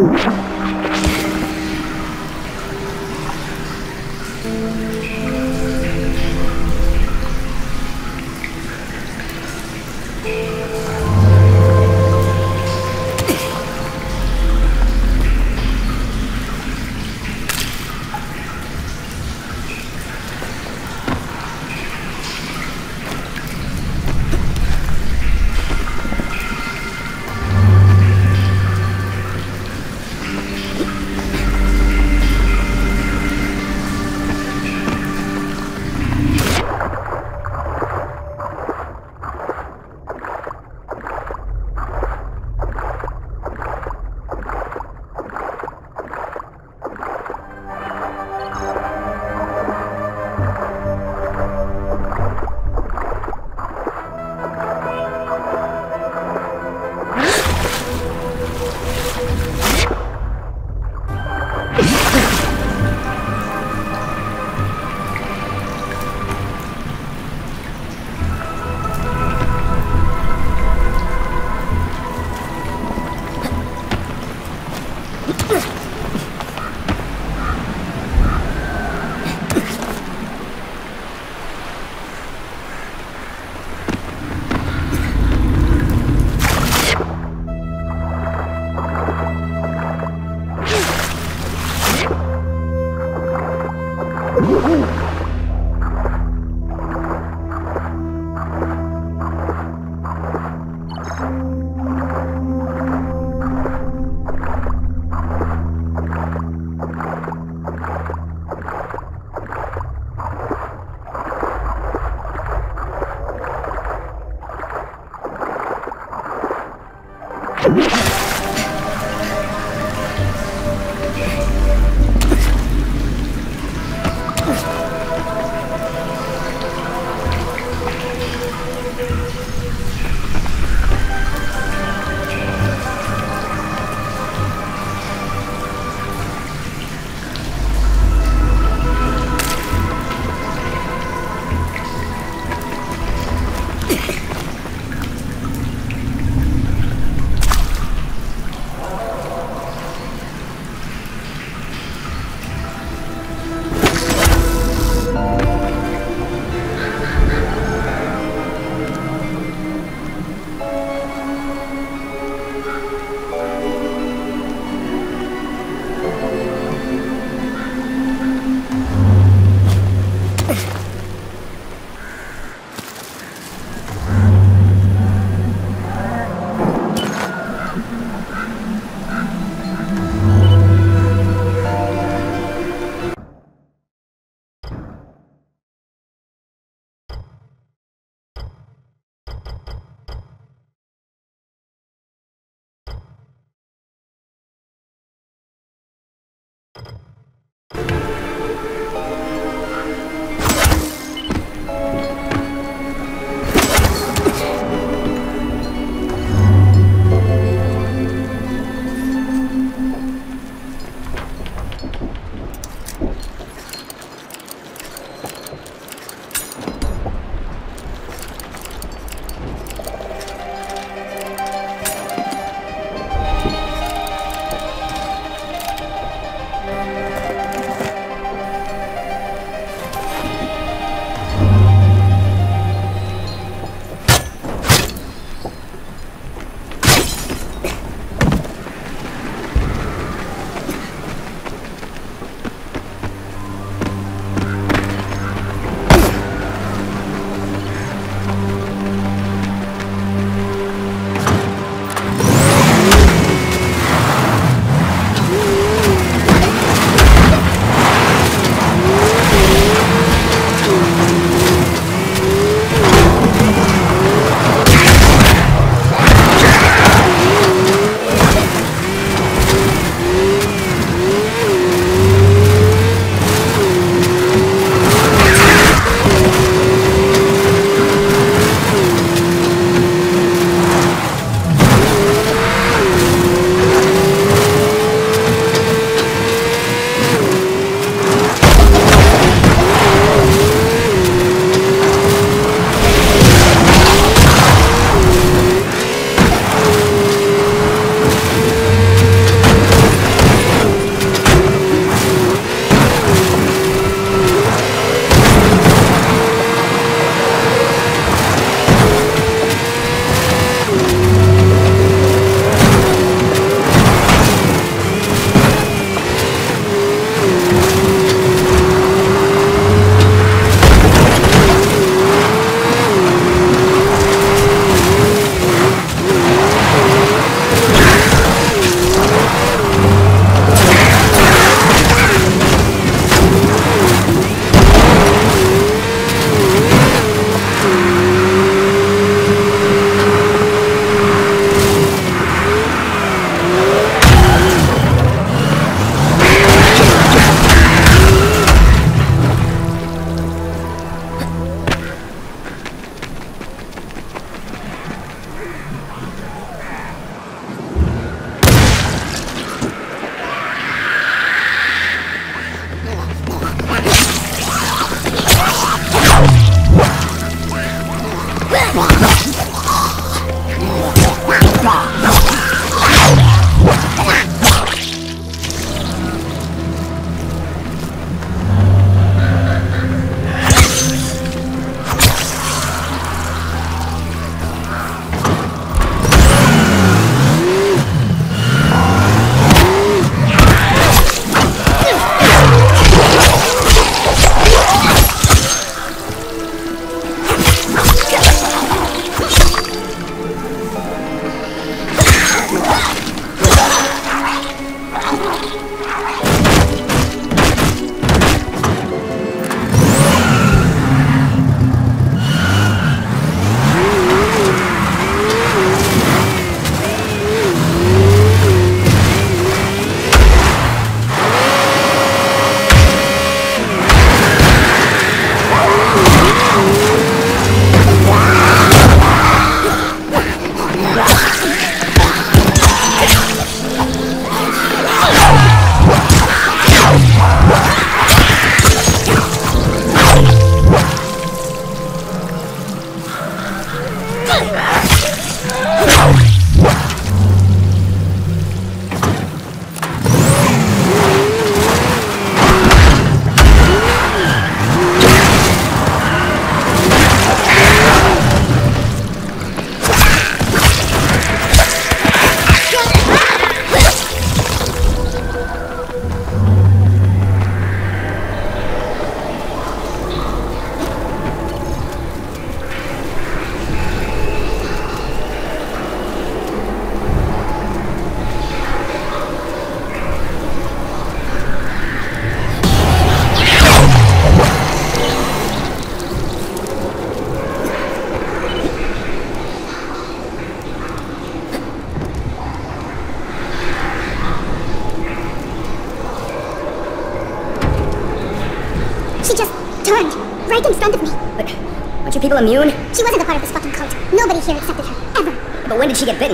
Yes. you.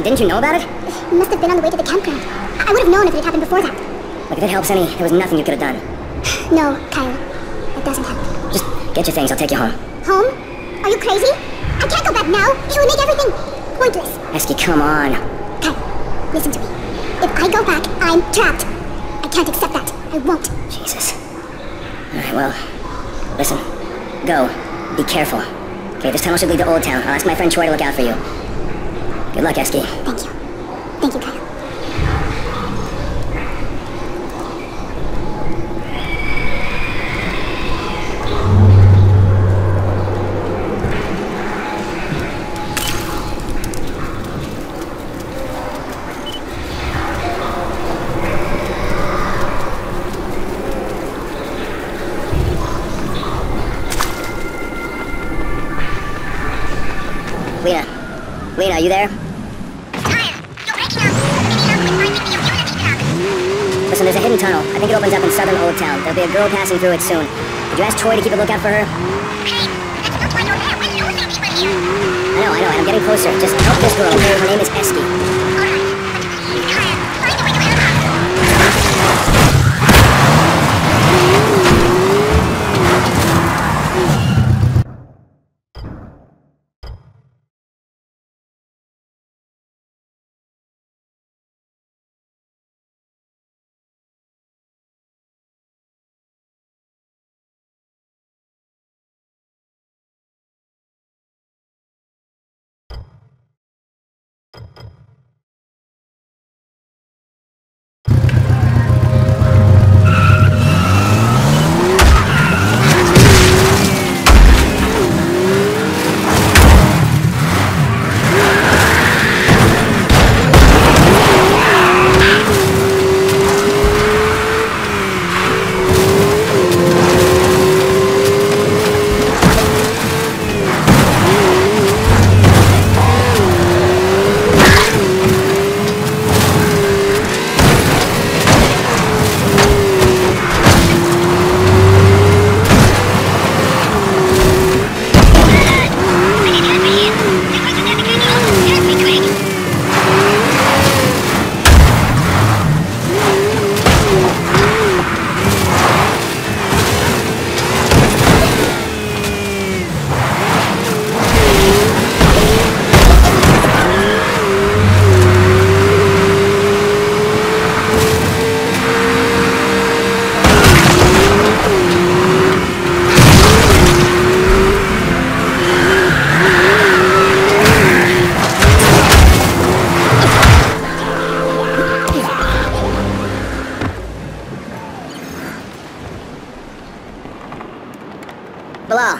Didn't you know about it? It must have been on the way to the campground. I would have known if it had happened before that. Look, if it helps any, there was nothing you could have done. No, Kyle. It doesn't help. Just get your things, I'll take you home. Home? Are you crazy? I can't go back now. It would make everything pointless. Esky, come on. Kyle, listen to me. If I go back, I'm trapped. I can't accept that. I won't. Jesus. Alright, well, listen. Go. Be careful. Okay, this tunnel should lead to Old Town. I'll ask my friend Troy to look out for you. Good luck, Esky. Thank you. Thank you, Kyle. A girl passing through it soon. Did you ask Troy to keep a lookout for her? I know, I know, and I'm getting closer. Just help this girl? Her name is Esky. Bilal,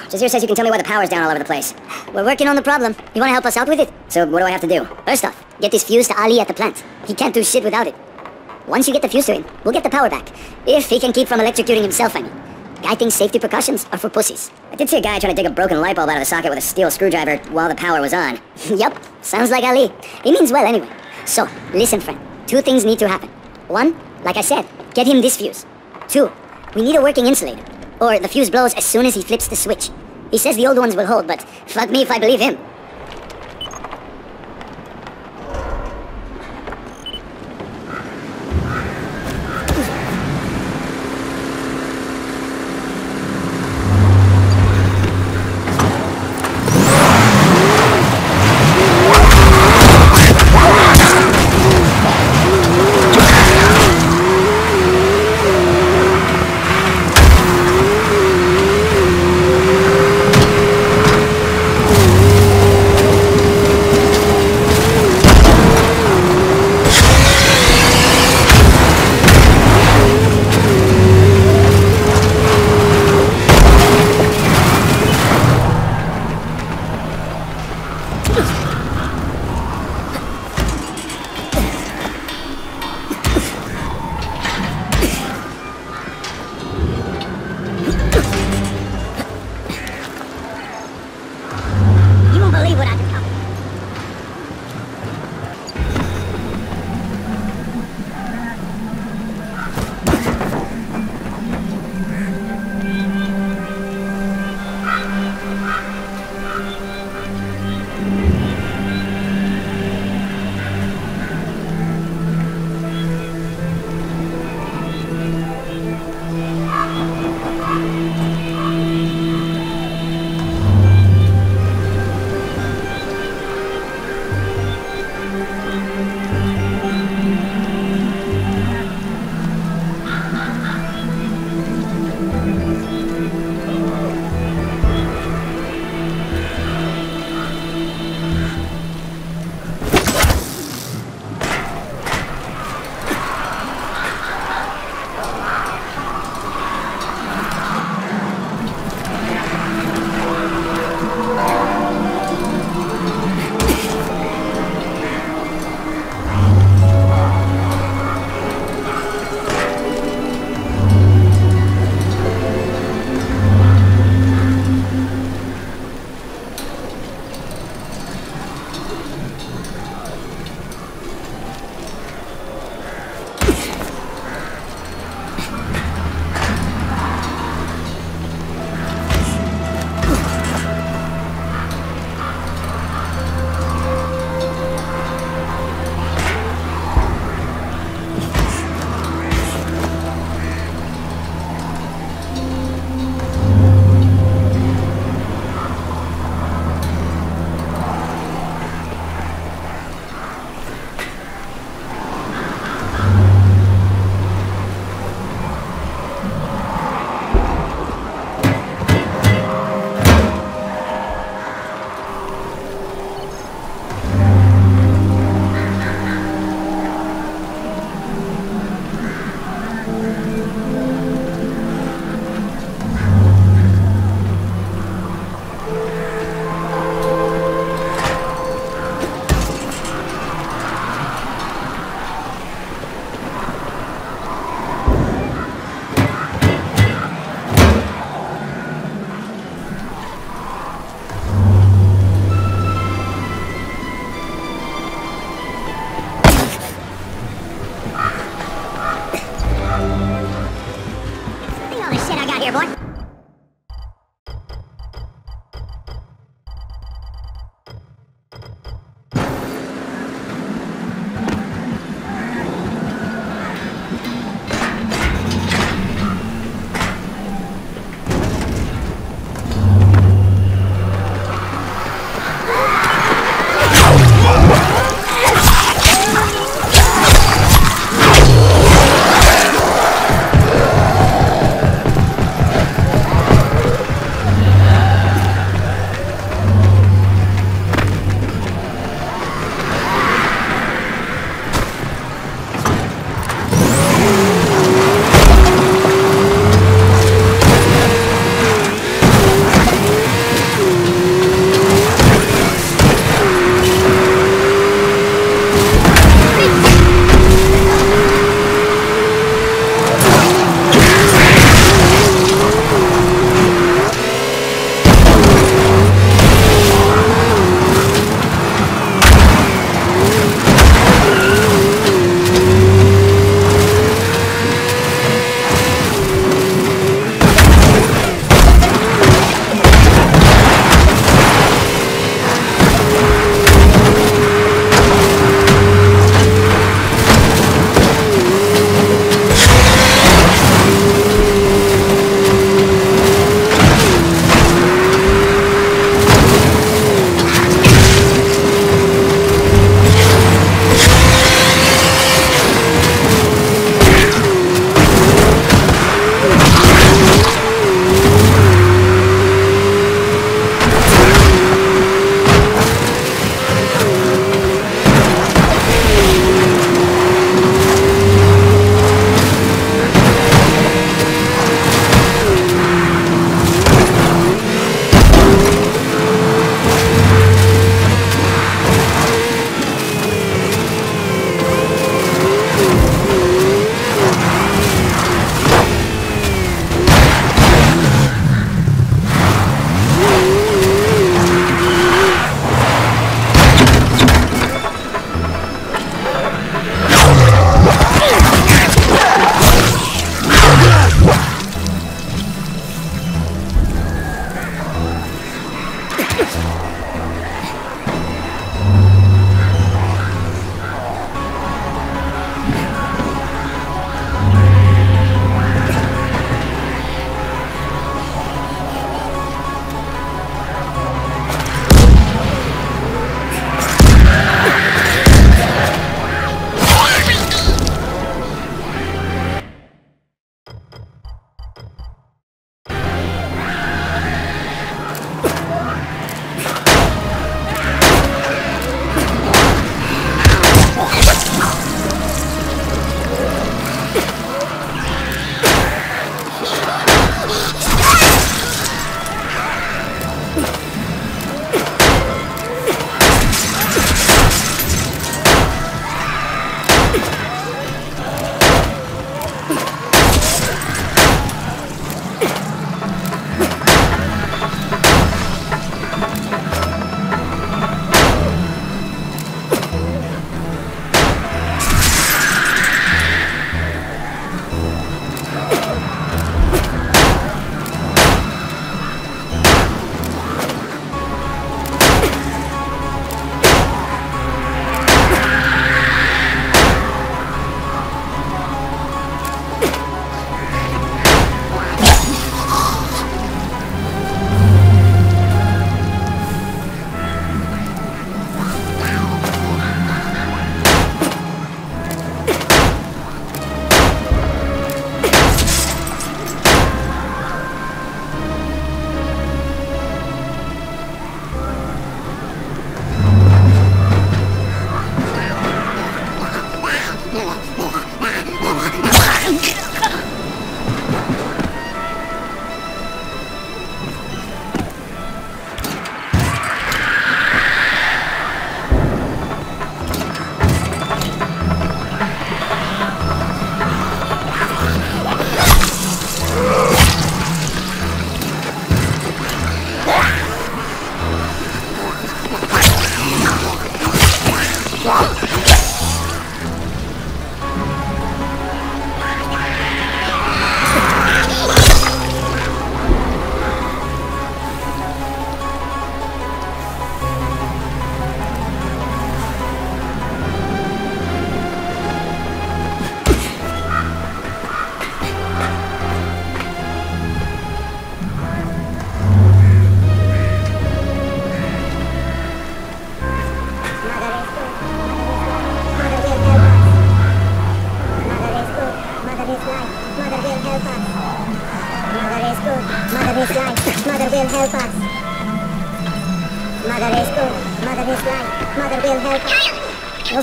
Jazir says you can tell me why the power's down all over the place. We're working on the problem. You want to help us out with it? So what do I have to do? First off, get this fuse to Ali at the plant. He can't do shit without it. Once you get the fuse to him, we'll get the power back. If he can keep from electrocuting himself, I mean. Guy thinks safety precautions are for pussies. I did see a guy trying to dig a broken light bulb out of the socket with a steel screwdriver while the power was on. yup, sounds like Ali. He means well anyway. So, listen friend, two things need to happen. One, like I said, get him this fuse. Two, we need a working insulator. Or the fuse blows as soon as he flips the switch. He says the old ones will hold, but fuck me if I believe him.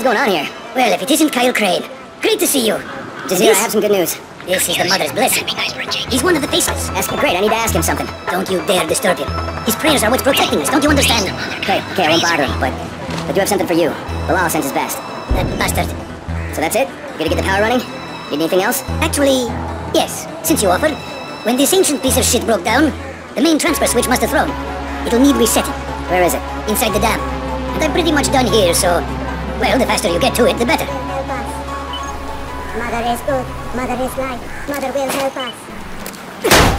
Going on here? Well, if it isn't Kyle Crane. Great to see you. Jazeera, I have some good news. This is the mother's blessing. He's one of the faceless. Ask him. Great, I need to ask him something. Don't you dare disturb him. His prayers are what's protecting us, don't you understand? Okay, okay, I won't bother him, but I do have something for you. Bilal sends his best. That bastard. So that's it? You gonna get the power running? Need anything else? Actually, yes, since you offered. When this ancient piece of shit broke down, the main transfer switch must have thrown. It'll need resetting. Where is it? Inside the dam. And I'm pretty much done here, so... Well, the faster you get to it, the better. Mother is good. Mother is life. Mother will help us.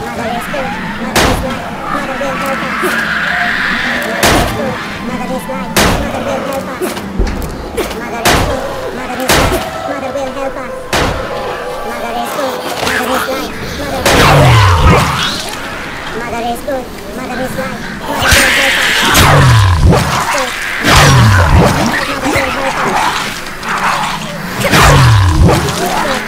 Mother is good. Mother is life. Mother will help us. Mother is good. Mother is life. Mother will help us. Mother is good. Mother is life. Mother will help us. Mother is good. Mother is life. Mother will help us. Mother is good. Mother is life. Mother will help us. Good. Mother will help us.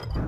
Mother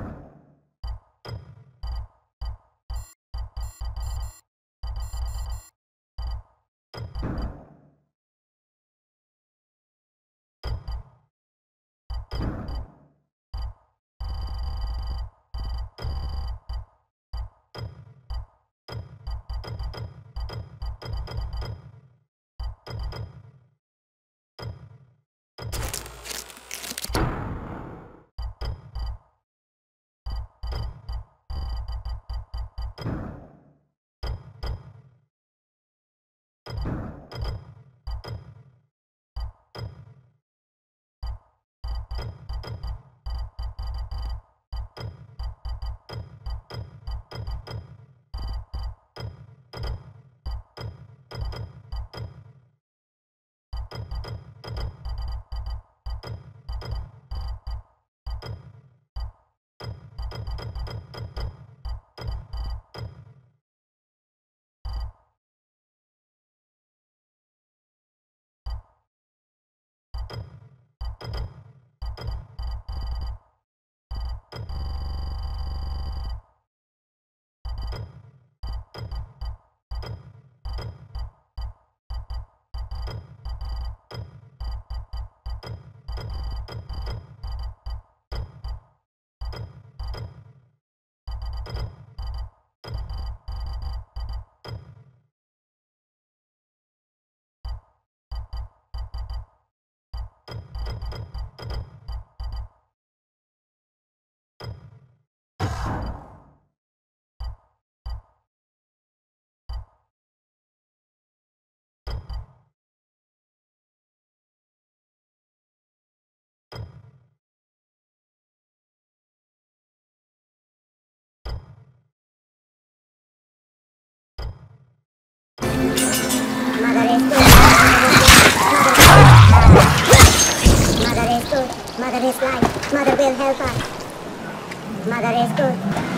Mother